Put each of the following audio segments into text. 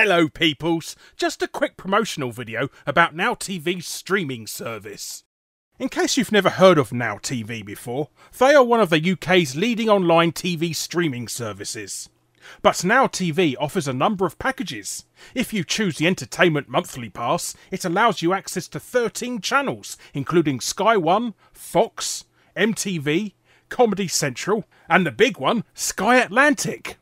Hello, peoples. Just a quick promotional video about Now TV's streaming service. In case you've never heard of Now TV before, they are one of the UK's leading online TV streaming services. But Now TV offers a number of packages. If you choose the Entertainment Monthly Pass, it allows you access to 13 channels, including Sky One, Fox, MTV, Comedy Central, and the big one, Sky Atlantic.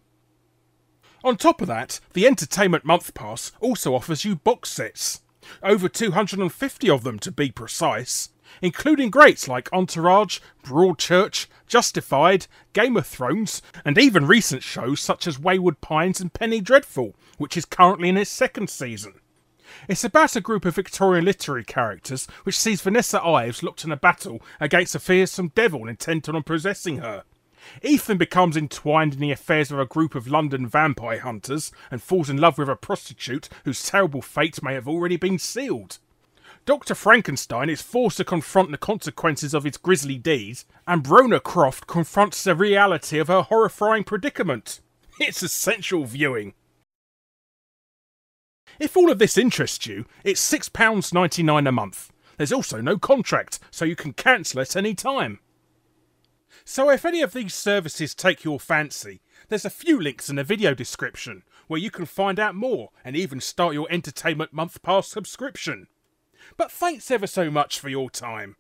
On top of that, the Entertainment Month Pass also offers you box sets. Over 250 of them to be precise, including greats like Entourage, Broadchurch, Justified, Game of Thrones, and even recent shows such as Wayward Pines and Penny Dreadful, which is currently in its second season. It's about a group of Victorian literary characters which sees Vanessa Ives locked in a battle against a fearsome devil intent on possessing her. Ethan becomes entwined in the affairs of a group of London vampire hunters and falls in love with a prostitute whose terrible fate may have already been sealed. Dr. Frankenstein is forced to confront the consequences of his grisly deeds, and Brona Croft confronts the reality of her horrifying predicament. It's essential viewing. If all of this interests you, it's £6.99 a month. There's also no contract, so you can cancel at any time. So if any of these services take your fancy, there's a few links in the video description where you can find out more and even start your Entertainment Month Pass subscription. But thanks ever so much for your time.